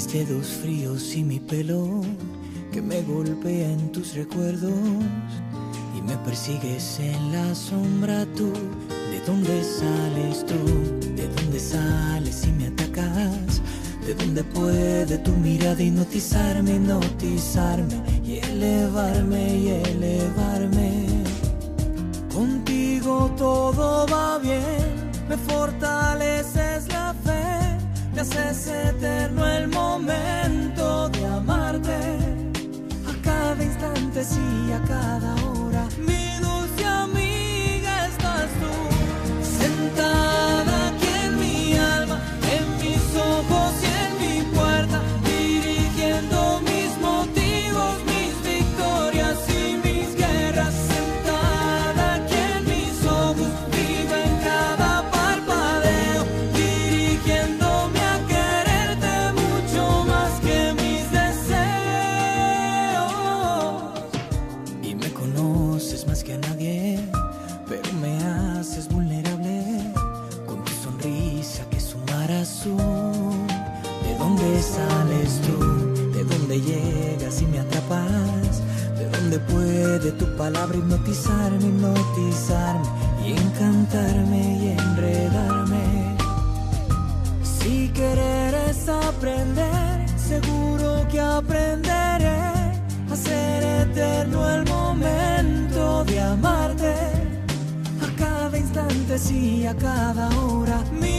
dedos fríos y mi pelo que me golpea en tus recuerdos y me persigues en la sombra tú. ¿De dónde sales tú? ¿De dónde sales y me atacas? ¿De dónde puede tu mirada hipnotizarme, hipnotizarme y elevarme y elevarme? Contigo todo va bien, me fortaleces la haces eterno el momento de amarte. A cada instante, sí, a cada hora. Dónde sales tú? ¿De dónde llegas y me atrapas? ¿De dónde puede tu palabra hipnotizarme, hipnotizarme y encantarme y enredarme? Si querer es aprender, seguro que aprenderé a ser eterno el momento de amarte. A cada instante, sí, a cada hora. Mi